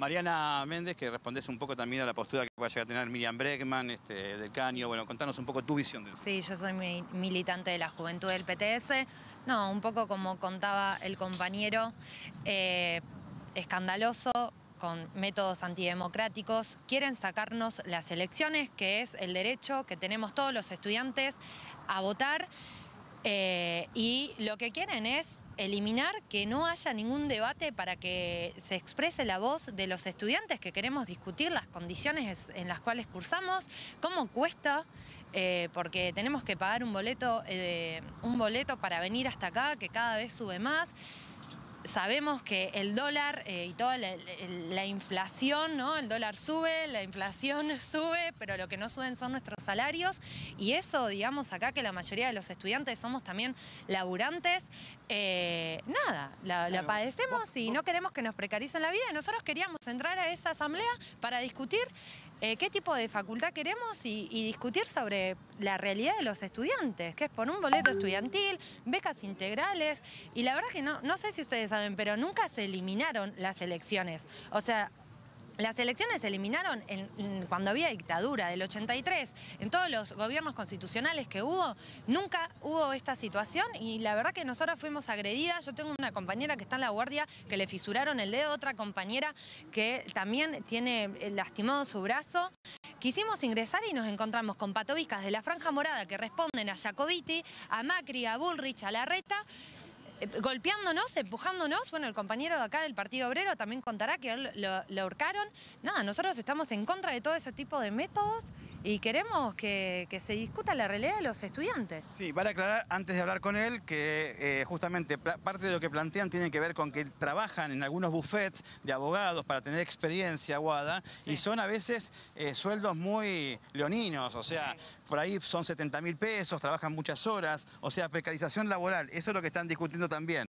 Mariana Méndez, que respondes un poco también a la postura que va a llegar a tener Miriam Bregman, este, del Caño. Bueno, contanos un poco tu visión. De... Sí, yo soy militante de la juventud del PTS. No, un poco como contaba el compañero, eh, escandaloso, con métodos antidemocráticos, quieren sacarnos las elecciones, que es el derecho que tenemos todos los estudiantes a votar. Eh, y lo que quieren es eliminar que no haya ningún debate para que se exprese la voz de los estudiantes que queremos discutir las condiciones en las cuales cursamos, cómo cuesta, eh, porque tenemos que pagar un boleto, eh, un boleto para venir hasta acá que cada vez sube más sabemos que el dólar eh, y toda la, inflación, ¿no? El dólar sube, la inflación sube, pero lo que no suben son nuestros salarios. Y eso, digamos, acá que la mayoría de los estudiantes somos también laburantes, eh, nada, la, padecemos y no queremos que nos precaricen la vida. nosotros queríamos entrar a esa asamblea para discutir eh, qué tipo de facultad queremos y, discutir sobre la realidad de los estudiantes, que es por un boleto estudiantil, becas integrales. Y la verdad que no, no sé si ustedes saben, pero nunca se eliminaron las elecciones. O sea, las elecciones se eliminaron cuando había dictadura del 83. En todos los gobiernos constitucionales que hubo, nunca hubo esta situación y la verdad que nosotros fuimos agredidas. Yo tengo una compañera que está en la guardia que le fisuraron el dedo, otra compañera que también tiene eh, lastimado su brazo. Quisimos ingresar y nos encontramos con patobicas de la Franja Morada que responden a Jacobiti, a Macri, a Bullrich, a Larreta golpeándonos, empujándonos. Bueno, el compañero de acá del Partido Obrero también contará que lo, lo ahorcaron. Nada, nosotros estamos en contra de todo ese tipo de métodos y queremos que, se discuta la realidad de los estudiantes. Sí, vale aclarar antes de hablar con él que eh, justamente parte de lo que plantean tiene que ver con que trabajan en algunos buffets de abogados para tener experiencia aguada y son a veces eh, sueldos muy leoninos, o sea, por ahí son 70 mil pesos, trabajan muchas horas, o sea, precarización laboral, eso es lo que están discutiendo también.